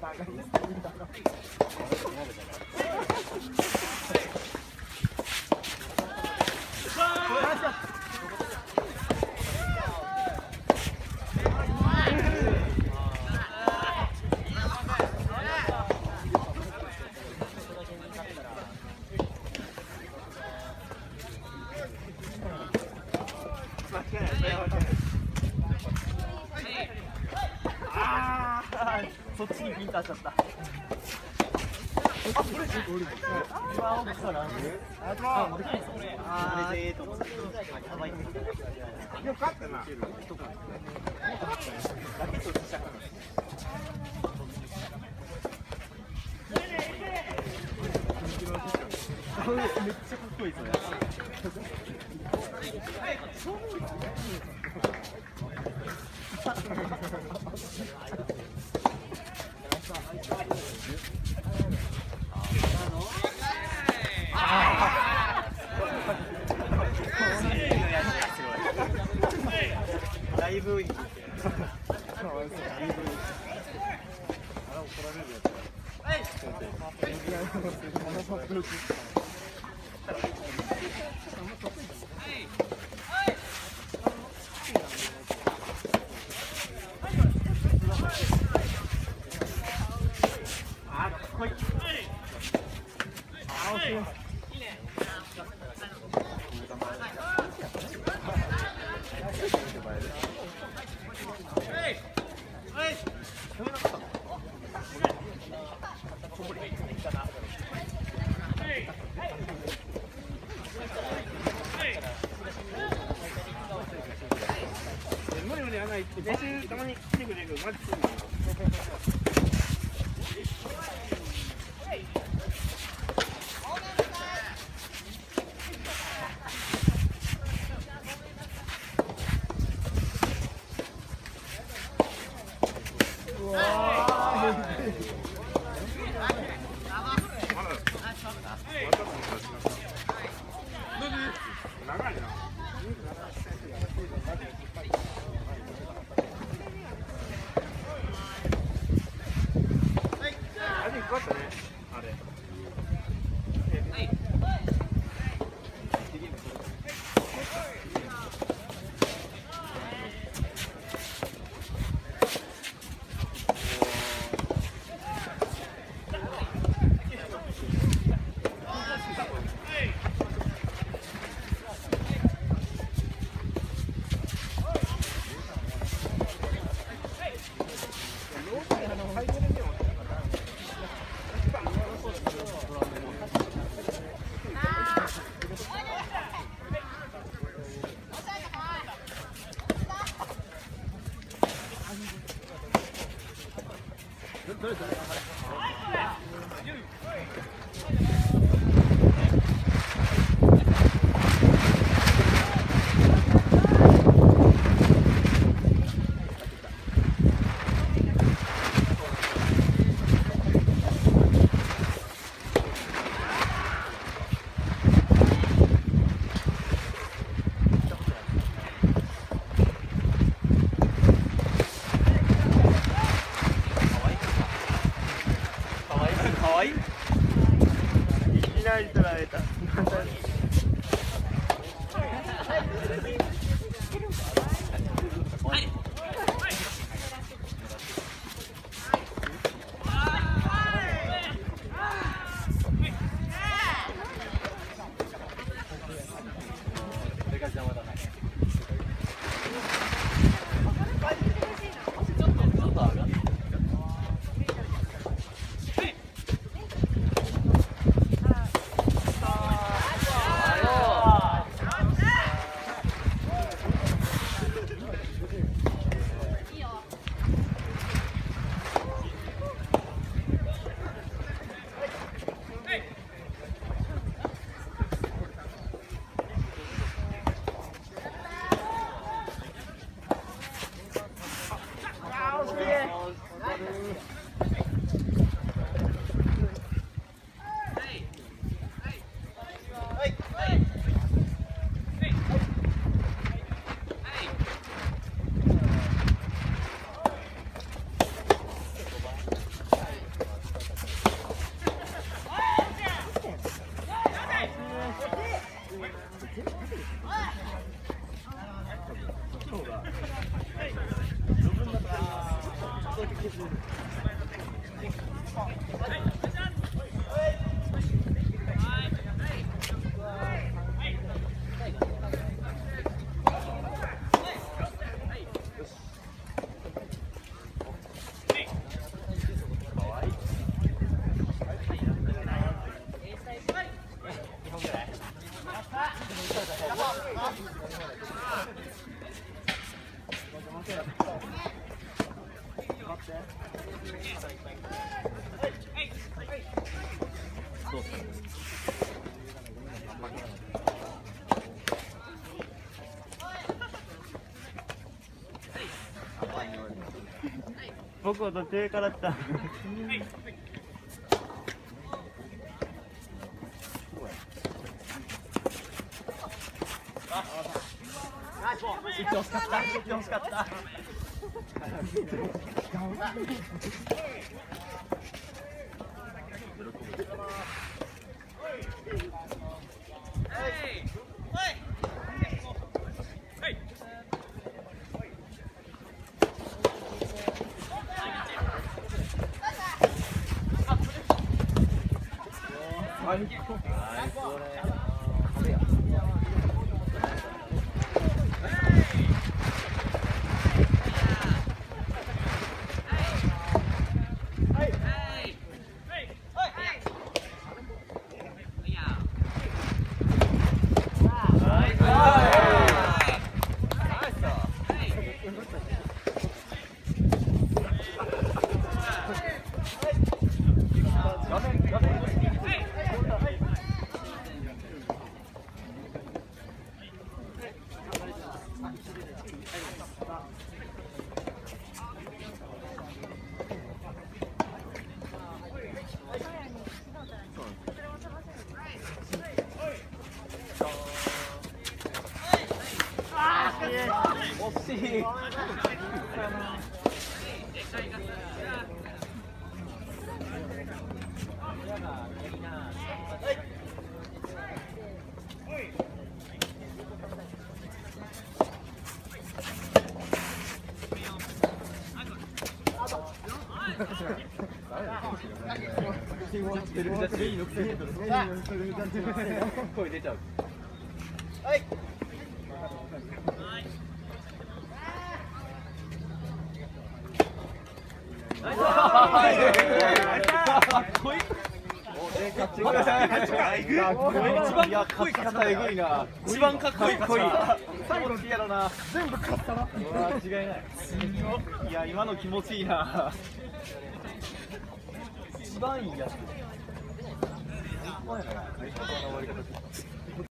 나가겠습니다. そっちにピンターしちゃった。あ、これ自分今奥から。あ、俺あれでと思って。やばい。よかったな。ラケットしちゃった。めっちゃかっこいいそれ。ライブイン。あ、か Спасибо. What the? 好吧。哎，怎么打？突击队是。僕は途中からだった。あ、ナイスボ。行ってほしかった。行ってほしかった。惜しい。はい。かっこいい。一番かっこいい肩えぐいな。一番かっこいい。最後のピアノな。全部勝ったな。違いない。い。や今の気持ちいい。な。一番いい。やつ。